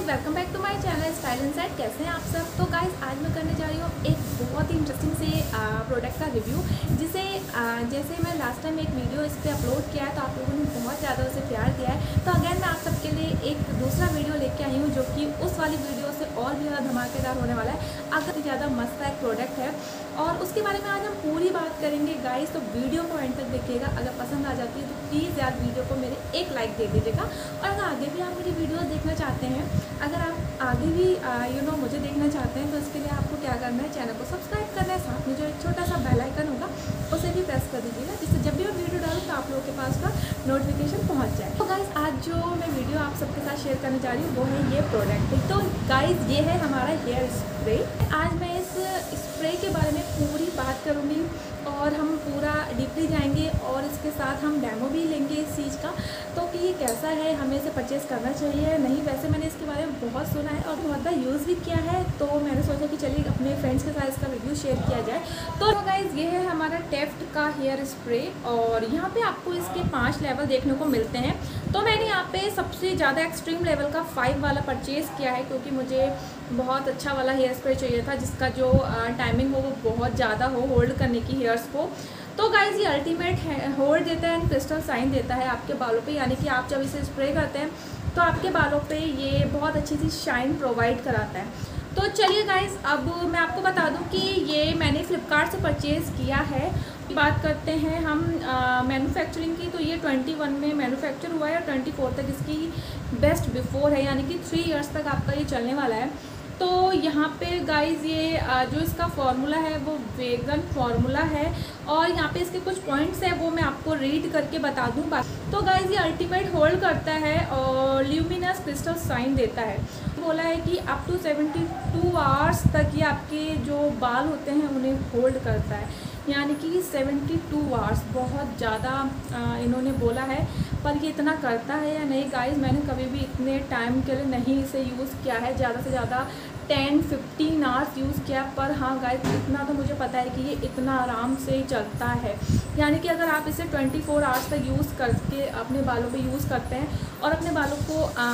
Guys welcome back to my channel style and side कैसे हैं आप सब? तो गाइस आज मैं करने जा रही हूँ एक बहुत ही इंटरेस्टिंग से प्रोडक्ट का रिव्यू जिसे आ, जैसे मैं लास्ट टाइम एक वीडियो इस पर अपलोड किया है तो आप लोगों ने बहुत ज़्यादा उसे प्यार दिया है। तो अगेन मैं आप सबके लिए एक दूसरा वीडियो लेके आई हूँ जो कि उस वाली वीडियो से और भी ज़्यादा धमाकेदार होने वाला है अगर ज़्यादा मस्त एक प्रोडक्ट है। और उसके बारे में आज हम पूरी बात करेंगे गाइस तो वीडियो को एंड तक देखिएगा। अगर पसंद आ जाती है तो प्लीज़ यार वीडियो को मेरे एक लाइक दे दीजिएगा। और अगर आगे भी आप मेरी वीडियो देखना चाहते हैं अगर आप आगे भी यू नो मुझे देखना चाहते हैं तो इसके लिए आपको क्या करना है चैनल को सब्सक्राइब करना है, साथ में जो एक छोटा सा बेल आइकन होगा, उसे भी प्रेस कर दीजिएगा, जिससे जब भी मैं वीडियो डालूँ तो आप लोगों के पास का नोटिफिकेशन पहुँच जाए। तो गाइज़ आज जो मैं वीडियो आप सबके साथ शेयर करने जा रही हूँ, वो है ये प्रोडक्ट तो गाइज़ ये है हमारा हेयर स्प्रे आज मैं इस स्प्रे के बारे में पूरी बात करूँगी और हम पूरा डीपली जाएँगे और इसके साथ हम डेमो भी लेंगे इस चीज़ का। तो कि ये कैसा है, हमें इसे परचेज़ करना चाहिए, नहीं, वैसे मैंने इसके बारे में बहुत सुना है और बहुत बार यूज़ भी किया है तो मैंने सोचा कि चलिए अपने फ्रेंड्स के साथ इसका रिव्यू शेयर किया जाए। तो गाइज़ ये है हमारा टेफ्ट का हेयर स्प्रे और यहाँ पर आपको इसके पाँच लेवल देखने को मिलते हैं। तो मैंने यहाँ पे सबसे ज़्यादा एक्सट्रीम लेवल का फाइव वाला परचेज़ किया है, क्योंकि मुझे बहुत अच्छा वाला हेयर स्प्रे चाहिए था, जिसका जो टाइमिंग हो, वो बहुत ज़्यादा हो होल्ड करने की हेयर्स को। तो गाइज़ ये अल्टीमेट होल्ड देता है एंड क्रिस्टल साइन देता है आपके बालों पे, यानी कि आप जब इसे स्प्रे करते हैं तो आपके बालों पे ये बहुत अच्छी सी शाइन प्रोवाइड कराता है। तो चलिए गाइज़ अब मैं आपको बता दूँ कि ये मैंने फ़्लिपकार्ट से परचेज़ किया है। बात करते हैं हम मैन्युफैक्चरिंग की तो ये 21 में मैन्युफैक्चर हुआ है और 24 तक इसकी बेस्ट बिफोर है, यानी कि थ्री इयर्स तक आपका ये चलने वाला है। तो यहाँ पे गाइस ये जो इसका फार्मूला है, वो वेगन फार्मूला है। और यहाँ पे इसके कुछ पॉइंट्स हैं, वो मैं आपको रीड करके बता दूँ। तो गाइस ये अल्टीमेट होल्ड करता है और ल्यूमिनस क्रिस्टल साइन देता है। बोला है कि up to seventy two hours तक ये आपके जो बाल होते हैं, उन्हें होल्ड करता है। यानी कि सेवेंटी टू आवर्स बहुत ज़्यादा इन्होंने बोला है। पर ये इतना करता है या नहीं गाइस मैंने कभी भी इतने टाइम के लिए नहीं इसे यूज़ किया है। ज़्यादा से ज़्यादा टेन फिफ्टीन आवर्स यूज़ किया। पर हाँ गाइस इतना तो मुझे पता है कि ये इतना आराम से ही चलता है। यानी कि अगर आप इसे ट्वेंटी फोर आवर्स तक यूज़ करके अपने बालों पे यूज़ करते हैं और अपने बालों को आ,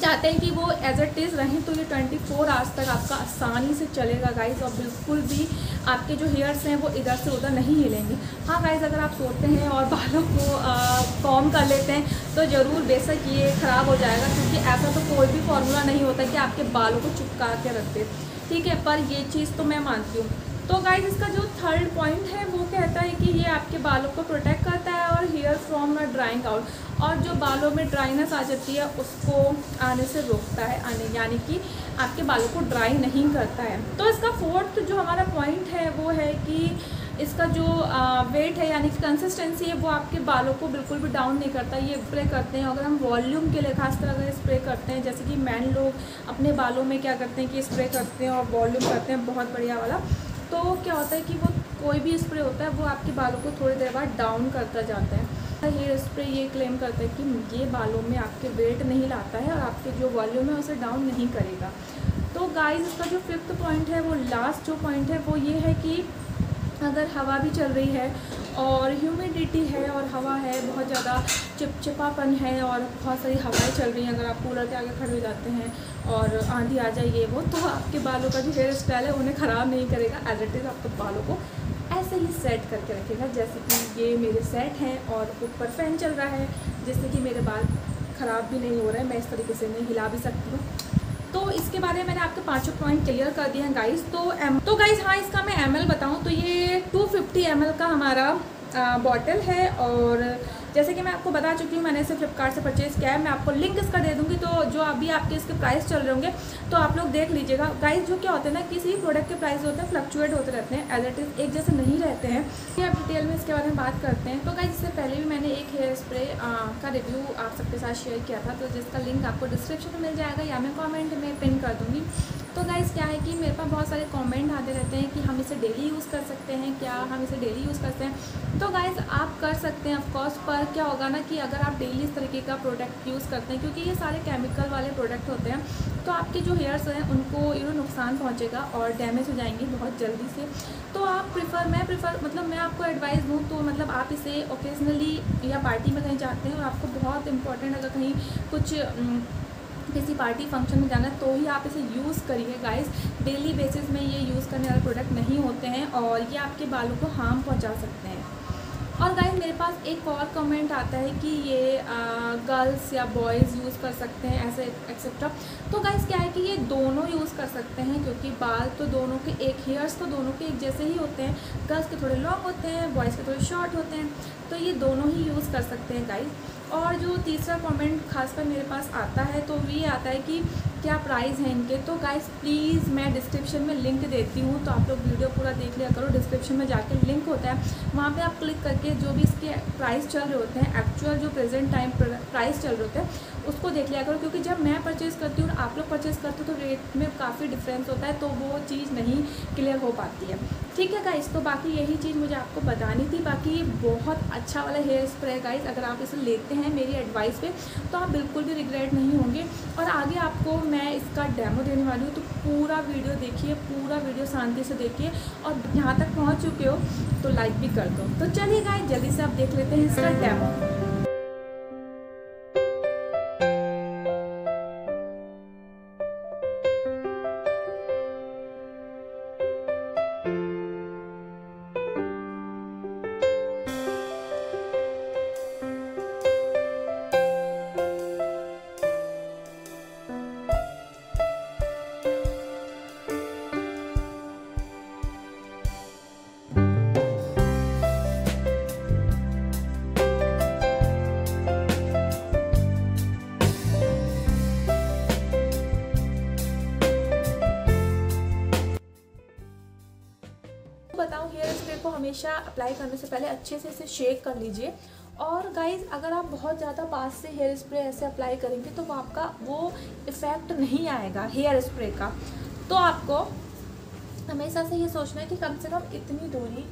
चाहते हैं कि वो एज इट इज़ रहें तो ये ट्वेंटी फोर आवर्स तक आपका आसानी से चलेगा गाइज़ और बिल्कुल भी आपके जो हेयर्स हैं वो इधर से उधर नहीं हिलेंगे। हाँ गाइज़ अगर आप सोते हैं और बालों को कॉम कर लेते हैं तो ज़रूर बेशक ये ख़राब हो जाएगा, क्योंकि ऐसा तो कोई भी फॉर्मूला नहीं होता कि आपके बालों को चुपका के रखते ठीक है, पर ये चीज़ तो मैं मानती हूँ। तो गाइज़ इसका जो थर्ड पॉइंट है, वो कहता है कि ये आपके बालों को प्रोटेक्ट फ्रॉम ड्राइंग आउट और जो बालों में ड्राइनेस आ जाती है, उसको आने से रोकता है, आने, यानी कि आपके बालों को ड्राई नहीं करता है। तो इसका फोर्थ जो हमारा पॉइंट है, वो है कि इसका जो वेट है, यानी कि कंसिस्टेंसी है, वो आपके बालों को बिल्कुल भी डाउन नहीं करता। ये स्प्रे करते हैं, अगर हम वॉल्यूम के लिए, खासकर अगर स्प्रे करते हैं, जैसे कि मैन लोग अपने बालों में क्या करते हैं कि स्प्रे करते हैं और वॉल्यूम करते हैं, बहुत बढ़िया वाला। तो क्या होता है कि वो कोई भी स्प्रे होता है, वो आपके बालों को थोड़ी देर बाद डाउन करता जाता है। हेयर स्प्रे ये क्लेम करता है कि ये बालों में आपके वेट नहीं लाता है और आपके जो वॉल्यूम है उसे डाउन नहीं करेगा। तो गाइस इसका जो फिफ्थ पॉइंट है, वो लास्ट जो पॉइंट है, वो ये है कि अगर हवा भी चल रही है और ह्यूमिडिटी है और हवा है, बहुत ज़्यादा चिपचिपापन है और बहुत सारी हवाएँ चल रही हैं, अगर आप कूलर के आगे खड़े हो जाते हैं और आंधी आ जाए ये वो तो आपके बालों का जो हेयर स्टाइल है, उन्हें ख़राब नहीं करेगा एज इट इज़ आपके बालों को ऐसे ही सेट करके रखेगा, जैसे कि ये मेरे सेट हैं और ऊपर फ़ैन चल रहा है, जिससे कि मेरे बाल ख़राब भी नहीं हो रहे मैं इस तरीके से नहीं हिला भी सकती हूँ। तो इसके बारे में मैंने आपके पाँचों पॉइंट क्लियर कर दिए हैं गाइस तो एम तो गाइस हाँ इसका मैं एम बताऊँ तो ये 250 फिफ्टी का हमारा बॉटल है और जैसे कि मैं आपको बता चुकी हूँ, मैंने इसे फ्लिपकार्ट से परचेज़ किया है। मैं आपको लिंक इसका दे दूँगी तो जो अभी आपके इसके प्राइस चल रहे होंगे तो आप लोग देख लीजिएगा। प्राइस जो क्या होते हैं ना, किसी भी प्रोडक्ट के प्राइस होते हैं फ्लक्चुएट होते रहते हैं एज इट इज़ एक जैसे नहीं रहते हैं। ये आप डिटेल में इसके बारे में बात करते हैं। तो गाइज़ इससे पहले भी मैंने एक हेयर स्प्रे का रिव्यू आप सबके साथ शेयर किया था तो जिसका लिंक आपको डिस्क्रिप्शन में मिल जाएगा, या मैं कॉमेंट में पिन कर दूँगी। तो गाइज़ क्या है कि मेरे पास बहुत सारे कमेंट आते रहते हैं कि हम इसे डेली यूज़ कर सकते हैं, क्या हम इसे डेली यूज़ करते हैं। तो गाइज़ आप कर सकते हैं ऑफकोर्स पर क्या होगा ना कि अगर आप डेली इस तरीके का प्रोडक्ट यूज़ करते हैं, क्योंकि ये सारे केमिकल वाले प्रोडक्ट होते हैं तो आपके जो हेयर्स हैं, उनको यू नो नुकसान पहुँचेगा और डैमेज हो जाएँगे बहुत जल्दी से। तो आप प्रिफर मैं प्रिफर मतलब मैं आपको एडवाइस दूँ तो मतलब आप इसे ओकेजनली या पार्टी में कहीं जाते हैं और आपको बहुत इंपॉर्टेंट अगर कहीं कुछ किसी पार्टी फ़ंक्शन में जाना है तो ही आप इसे यूज़ करिए गाइस डेली बेसिस में ये यूज़ करने वाले प्रोडक्ट नहीं होते हैं और ये आपके बालों को हार्म पहुँचा सकते हैं. और गाइस मेरे पास एक और कमेंट आता है कि ये गर्ल्स या बॉयज़ यूज़ कर सकते हैं, ऐसे एक्सेट्रा तो गाइस क्या है कि ये दोनों यूज़ कर सकते हैं, क्योंकि बाल तो दोनों के एक हेयर्स तो दोनों के एक जैसे ही होते हैं. गर्ल्स के थोड़े लॉन्ग होते हैं बॉयज़ के थोड़े शॉर्ट होते हैं. तो ये दोनों ही यूज़ कर सकते हैं गाइस और जो तीसरा कमेंट खासकर मेरे पास आता है तो ये आता है कि क्या प्राइस है इनके? तो गाइस प्लीज़ मैं डिस्क्रिप्शन में लिंक देती हूँ तो आप लोग वीडियो पूरा देख लिया करो। डिस्क्रिप्शन में जाके लिंक होता है। वहाँ पे आप क्लिक करके जो भी इसके प्राइस चल रहे होते हैं एक्चुअल जो प्रेजेंट टाइम प्राइस चल रहे होते हैं, उसको देख लिया करो। क्योंकि जब मैं परचेज़ करती हूँ और आप लोग परचेज़ करते हो तो रेट में काफ़ी डिफरेंस होता है तो वो चीज़ नहीं क्लियर हो पाती है। ठीक है गाइस तो बाकी यही चीज़ मुझे आपको बतानी थी। बाकी ये बहुत अच्छा वाला हेयर स्प्रे गाइस अगर आप इसे लेते हैं मेरी एडवाइस पे तो आप बिल्कुल भी रिग्रेट नहीं होंगे। और आगे आपको मैं इसका डेमो देने वाली हूँ तो पूरा वीडियो देखिए, पूरा वीडियो शांति से देखिए और यहाँ तक पहुँच चुके हो तो लाइक भी कर दो। तो चलिए गाइस जल्दी से आप देख लेते हैं इसका डेमो को हमेशा अप्लाई करने से पहले अच्छे से इसे शेक कर लीजिए। और गाइज़ अगर आप बहुत ज़्यादा पास से हेयर स्प्रे ऐसे अप्लाई करेंगे तो वो आपका वो इफ़ेक्ट नहीं आएगा हेयर स्प्रे का। तो आपको हमेशा से ये सोचना है कि कम से कम इतनी दूरी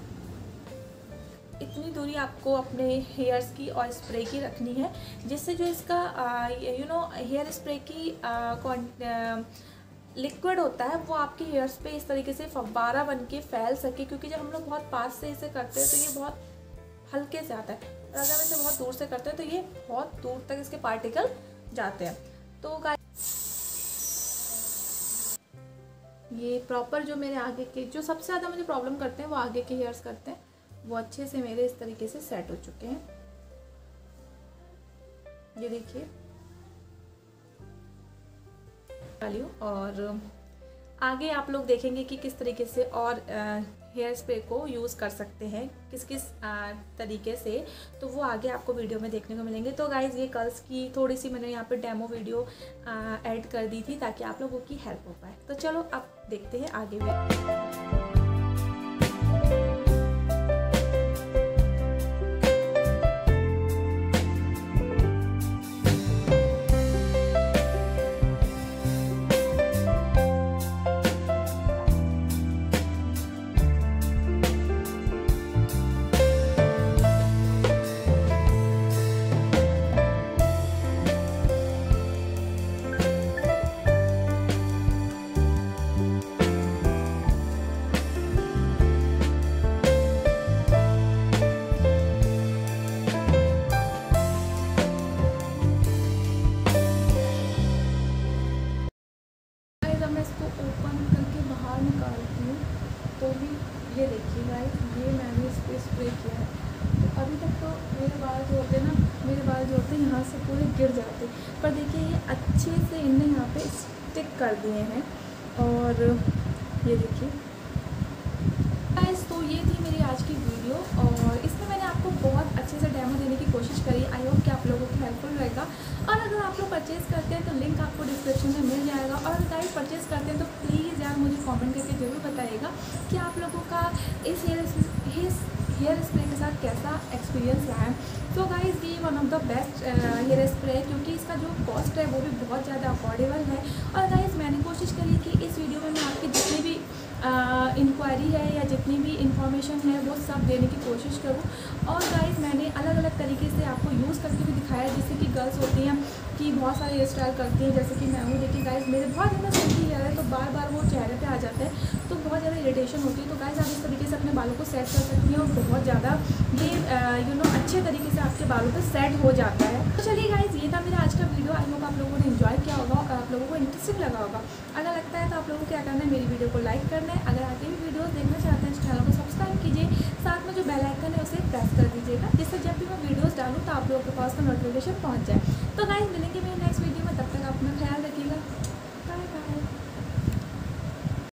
इतनी दूरी आपको अपने हेयर्स की और स्प्रे की रखनी है जिससे जो इसका यू नो हेयर स्प्रे की आ, लिक्विड होता है, वो आपके हेयर्स पे इस तरीके से फव्वारा बन के फैल सके, क्योंकि जब हम लोग बहुत पास से इसे करते हैं तो ये बहुत हल्के से आता है। और अगर हम इसे बहुत दूर से करते हैं तो ये बहुत दूर तक इसके पार्टिकल जाते हैं। तो ये प्रॉपर जो मेरे आगे के, जो सबसे ज़्यादा मुझे प्रॉब्लम करते हैं, वो आगे के हेयर्स करते हैं। वो अच्छे से मेरे इस तरीके से सेट हो चुके हैं। ये देखिए। हूँ और आगे आप लोग देखेंगे कि किस तरीके से और हेयर स्प्रे को यूज़ कर सकते हैं किस किस आ, तरीके से। तो वो आगे आपको वीडियो में देखने को मिलेंगे। तो गाइज़ ये कर्ल्स की थोड़ी सी मैंने यहाँ पे डेमो वीडियो ऐड कर दी थी ताकि आप लोगों की हेल्प हो पाए। तो चलो आप देखते हैं आगे भी दिए हैं। और ये देखिए। गाइस तो ये थी मेरी आज की वीडियो और इसमें मैंने आपको बहुत अच्छे से डेमो देने की कोशिश करी। आई होप कि आप लोगों को हेल्पफुल रहेगा। और अगर आप लोग परचेज़ करते हैं तो लिंक आपको डिस्क्रिप्शन में मिल जाएगा। और गाइस परचेज़ करते हैं तो प्लीज़ यार मुझे कमेंट करके ज़रूर बताइएगा कि आप लोगों का इस हेयर हेयर स्प्रे के साथ कैसा एक्सपीरियंस रहा है। तो गाइज़ ये one of the best hair spray है, क्योंकि इसका जो कॉस्ट है, वो भी बहुत ज़्यादा अफोर्डेबल है। और गाइज़ मैंने कोशिश करी कि इस वीडियो में मैं आपकी जितनी भी इंक्वायरी है या जितनी भी इंफॉर्मेशन है, वो सब देने की कोशिश करूँ। और गाइज़ मैंने अलग अलग तरीके से आपको यूज़ करके भी दिखाया जैसे कि गर्ल्स होती हैं कि बहुत सारे हेयर स्टाइल करती हैं, जैसे कि मैं हूँ, लेकिन गाइज़ मेरे बहुत ज़्यादा सिल्की हेयर है तो बार बार वो चेहरे पर आ जाते हैं। तो बहुत ज़्यादा इरिटेशन होती है तो गाइस आप इस तरीके से अपने बालों को सेट कर सकती हैं और बहुत ज़्यादा ये यू नो अच्छे तरीके से आपके बालों पर सेट हो जाता है। तो चलिए गाइज़ ये था मेरा आज का वीडियो आई होप आप लोगों ने इन्जॉय किया होगा और आप लोगों को इंटरेस्टिंग लगा होगा। अगर लगता है तो आप लोगों को क्या करना है, मेरी वीडियो को लाइक करना है। अगर आगे भी वीडियोज़ देखना चाहते हैं, इस चैनल को सब्सक्राइब कीजिए। साथ में जो बेल आइकन है, उसे प्रेस कर दीजिएगा, जिससे जब भी मैं वीडियोज़ डालूँ तो आप लोगों के पास का नोटिफिकेशन पहुँच जाए। तो गाइज़ मिलेंगे मेरे